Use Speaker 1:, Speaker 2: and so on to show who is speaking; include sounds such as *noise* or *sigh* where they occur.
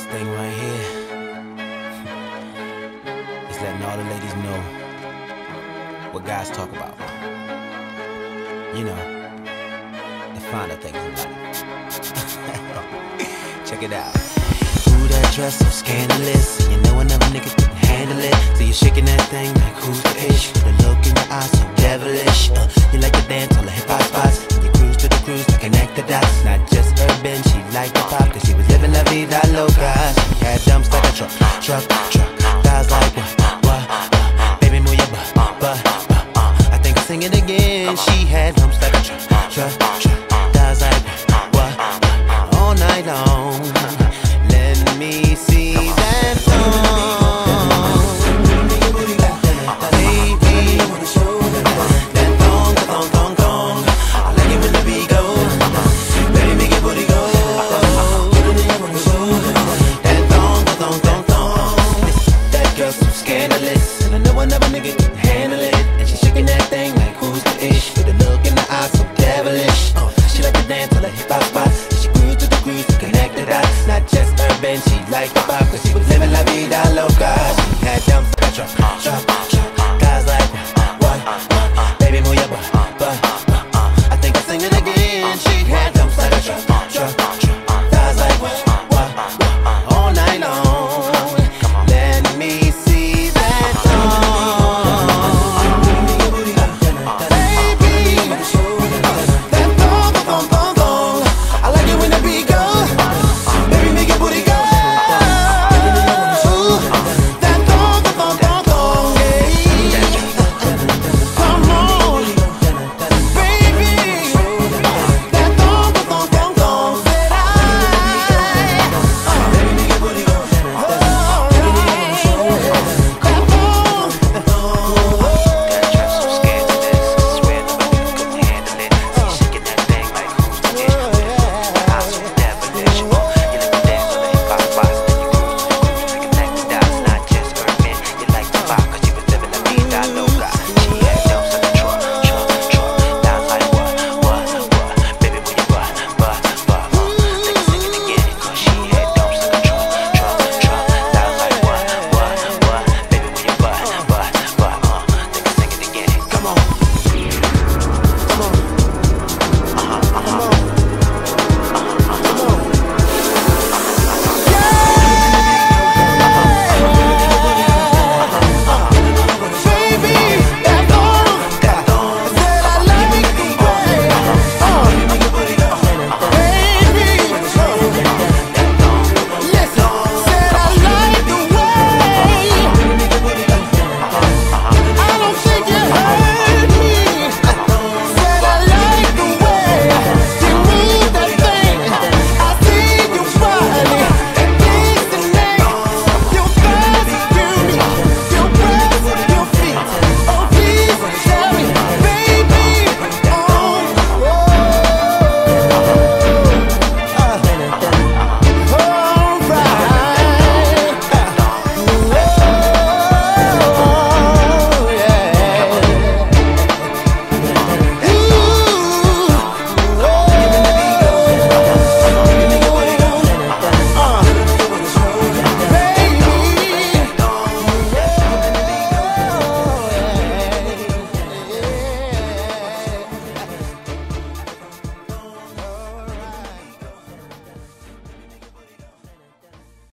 Speaker 1: This thing right here is letting all the ladies know what guys talk about. You know, the finer things in life. *laughs* Check it out. Ooh, that dress so scandalous. You know another nigga couldn't handle it. So you're shaking that thing like who's the ish? The look in your eyes so devilish. Uh, you like to dance on the hip hop spots. And you cruise to the cruise to connect the dots. Not just urban, she liked the pop. Cause she was living la vida truck, truck. Thighs like what, what. Baby, move your butt, butt, I think I'll sing it again. She had humps like a truck, truck, truck. Thighs like what, what. All night long. she liked the pop Cause she was living la vida loca She had dumb, trap, trap, trap Guys like, what, what, baby, move your butt.